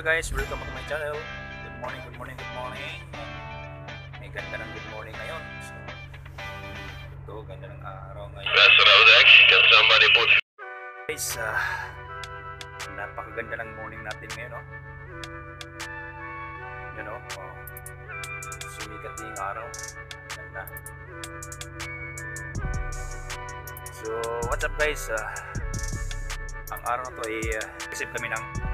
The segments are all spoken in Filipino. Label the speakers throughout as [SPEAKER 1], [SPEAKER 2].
[SPEAKER 1] Hello guys, welcome to my channel. Good morning, good morning, good morning. May ganda ng good morning ngayon. So, ito, ganda ng araw ngayon.
[SPEAKER 2] That's asking. Can somebody put
[SPEAKER 1] Guys, ah, napakaganda ng morning natin ngayon, no? Yan, no? Oh. Sumikat din yung araw. Ganda. So, what's up guys? Ah, ang araw na to ay uh, receive kami ng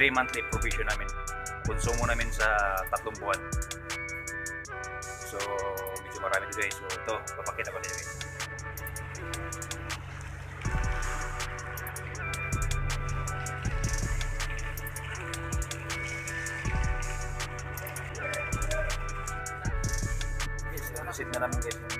[SPEAKER 1] 3 monthly provision namin. Konsumo namin sa tatlong buwan. So, medyo marami dito guys. So, ito, papakita ko sa inyo. Guys, receive na namin guys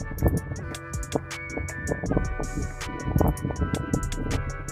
[SPEAKER 1] Thank you.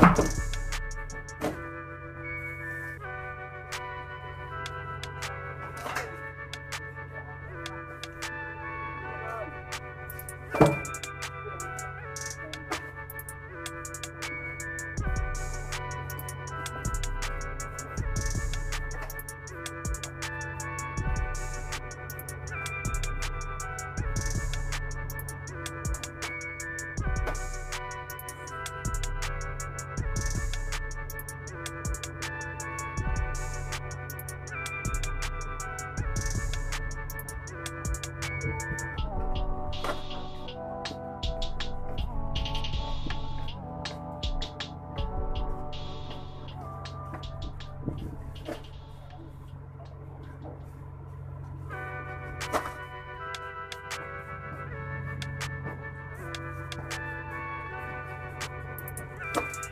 [SPEAKER 1] you
[SPEAKER 3] Okay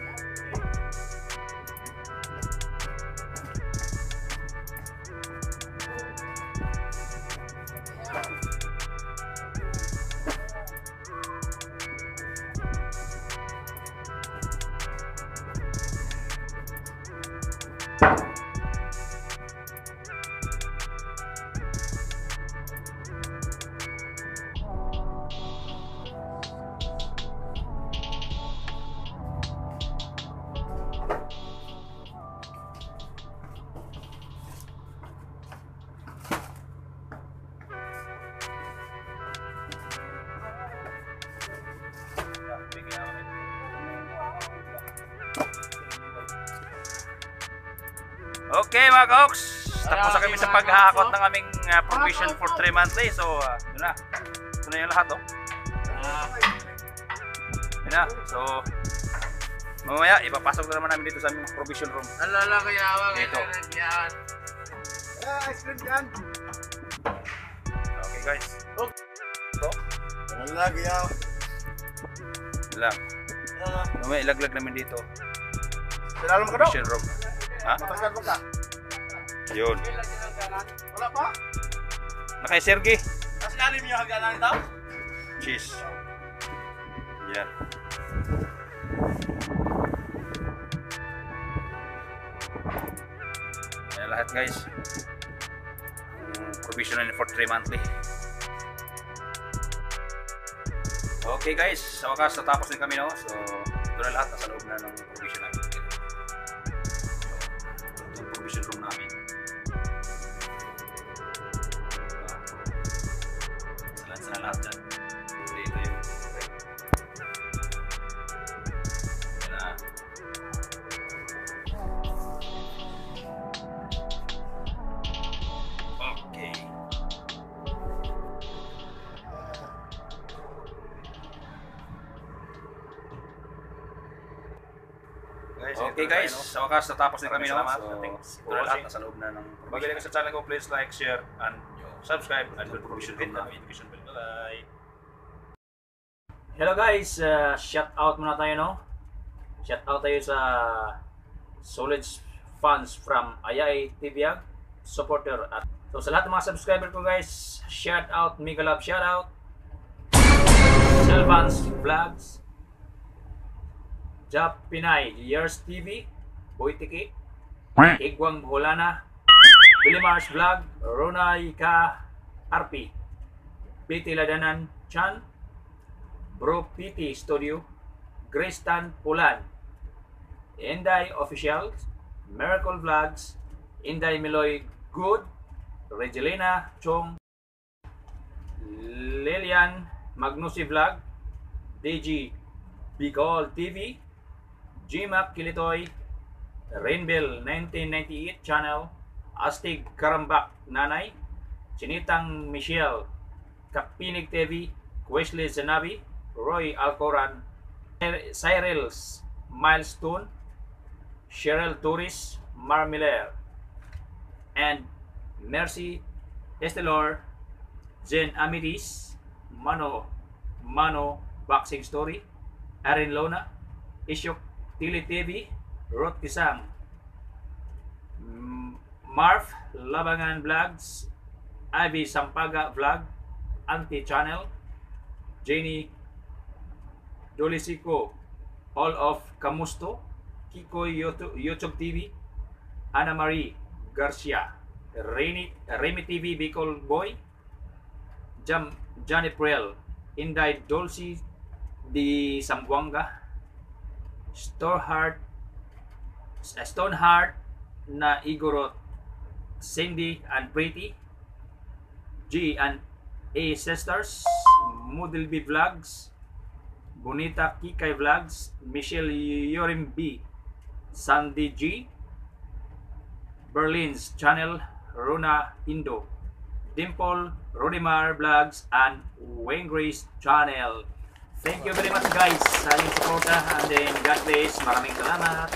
[SPEAKER 3] mga kaoks, tapos na kami sa paghahakot ng aming uh, provision for 3 monthly. So, uh, yun na. Ito na yung lahat, oh. Yun na. So, mamaya, ipapasok na naman namin dito sa aming provision room.
[SPEAKER 4] Alala kaya ako
[SPEAKER 3] Dito.
[SPEAKER 4] Yan.
[SPEAKER 2] Ah, ice cream dyan.
[SPEAKER 3] Okay guys.
[SPEAKER 2] Wala kaya.
[SPEAKER 3] Yun lang. Mamaya, ilaglag namin dito.
[SPEAKER 2] Mo ka daw?
[SPEAKER 3] Provision room. Ha?
[SPEAKER 2] Matagal mo ka?
[SPEAKER 3] Yun.
[SPEAKER 2] Wala pa?
[SPEAKER 3] Nakay Sergey.
[SPEAKER 2] Kasi alim yung hagalan daw?
[SPEAKER 3] Cheese. Yan. Yan lahat guys. Provisional for 3 monthly. Okay guys, sa wakas natapos din kami no. So, ito na lahat nasa loob na ng provision namin. Ito yung provision room namin.
[SPEAKER 2] Guys,
[SPEAKER 3] Okay guys,
[SPEAKER 2] tayo, no?
[SPEAKER 3] sa wakas natapos na kami.
[SPEAKER 2] Salamat.
[SPEAKER 3] So,
[SPEAKER 2] Ating
[SPEAKER 3] ito na lahat nasa loob na ng
[SPEAKER 2] Magaling sa channel ko, please like, share, and subscribe. And
[SPEAKER 3] Idol Provision
[SPEAKER 2] hit
[SPEAKER 3] namin.
[SPEAKER 2] notification bell. Bye.
[SPEAKER 1] Hello guys, uh, shout out muna tayo no. Shout out tayo sa solid fans from Ayay Tibiag supporter at so sa lahat ng mga subscriber ko guys, shout out, mega love shout out. Selvans Vlogs, Jap Pinay, Years TV, Boy Tiki, Igwang Buholana, Billy Mars Vlog, Ronay Ka RP, Piti Ladanan Chan, Bro PT Studio, Gristan Pulan, Inday Official, Miracle Vlogs, Inday Meloy Good, Regelina Chong, Lilian Magnusi Vlog, DG Bicol TV, Gmac Kilitoy, Rainbill 1998 Channel, Astig Karambak Nanay, Chinitang Michelle, Kapinig TV, Wesley Zanabi, Roy Alcoran, Cyrils Milestone, Cheryl Torres, Mar Miller, and Mercy Estelor, Jen Amiris, Mano, Mano Boxing Story, Erin Lona, Isyok Tili TV, Rot Kisang, M- Marv Labangan Vlogs, Ivy Sampaga Vlog, Anti Channel, Jenny Dolisico, All of Kamusto, Kiko YouTube, TV, Ana Marie Garcia, Remy, Remy TV Bicol Boy, Jam, Johnny Prel, Inday Dulce di Sambuanga, Stoneheart, Stoneheart na Igorot, Cindy and Pretty, G and A Sisters, Moodle B Vlogs, Bonita Kikay Vlogs, Michelle Yorim B, Sandy G, Berlin's channel, Rona Indo, Dimple, Rodimar Vlogs, and Wayne Grace channel. Thank you very much guys sa inyong suporta and then God bless. Maraming salamat.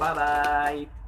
[SPEAKER 1] Bye-bye.